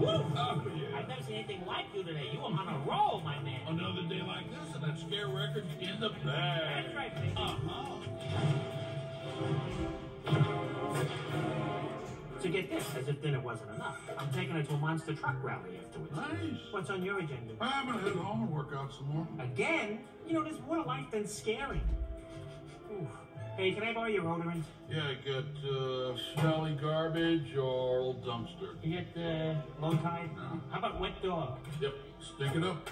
Woo! I've never seen anything like you today. You are on a roll, my man. Another day like this, and that scare record's in the bag. That's right, baby. Uh-huh. So get this, as if dinner wasn't enough. I'm taking her to a monster truck rally afterwards. Nice. What's on your agenda? I'm gonna head home and work out some more. Again? You know, there's more to life than scary. Ooh. Hey, can I borrow your odorant? Yeah, I got uh, garbage or old dumpster. You get the low tide? No. How about wet dog? Yep, stink it up.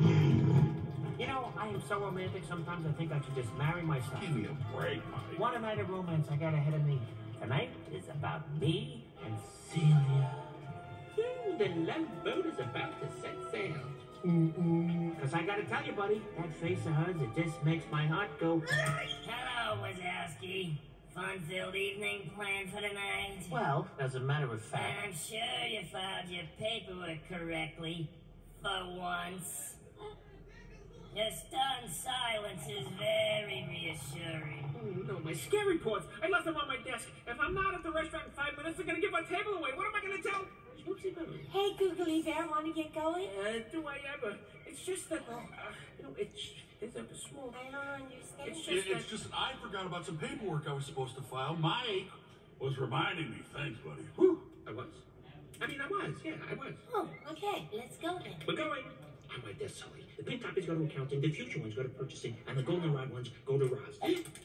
You know, I am so romantic, sometimes I think I should just marry myself. Give me a break, Mike. What a night of romance I got ahead of me. Tonight is about me and Celia. Ooh, the love boat is about to set sail. Because I gotta tell you, buddy, that face of hers, it just makes my heart go. Hello, Wazowski. Fun-filled evening planned for tonight? Well, as a matter of fact, I'm sure you filed your paperwork correctly. For once. Your stunned silence is very reassuring. Oh, no, my scare reports. I left them on my desk. If I'm not at the restaurant in five minutes, they're gonna give my table away. What am I gonna tell? Hey, Googly Bear, want to get going? Uh, do I ever? It's just that, uh, you know, it's, it's a small. I don't understand. It's It- just it's just that I forgot about some paperwork I was supposed to file. Mike was reminding me. Thanks, buddy. Whew. I was. I mean, I was. Yeah, I was. Oh, okay, let's go then. We're going. On my desk, Sully. The pink copies go to accounting, the fuchsia ones go to purchasing, and the goldenrod ones go to Roz. Leave the puce.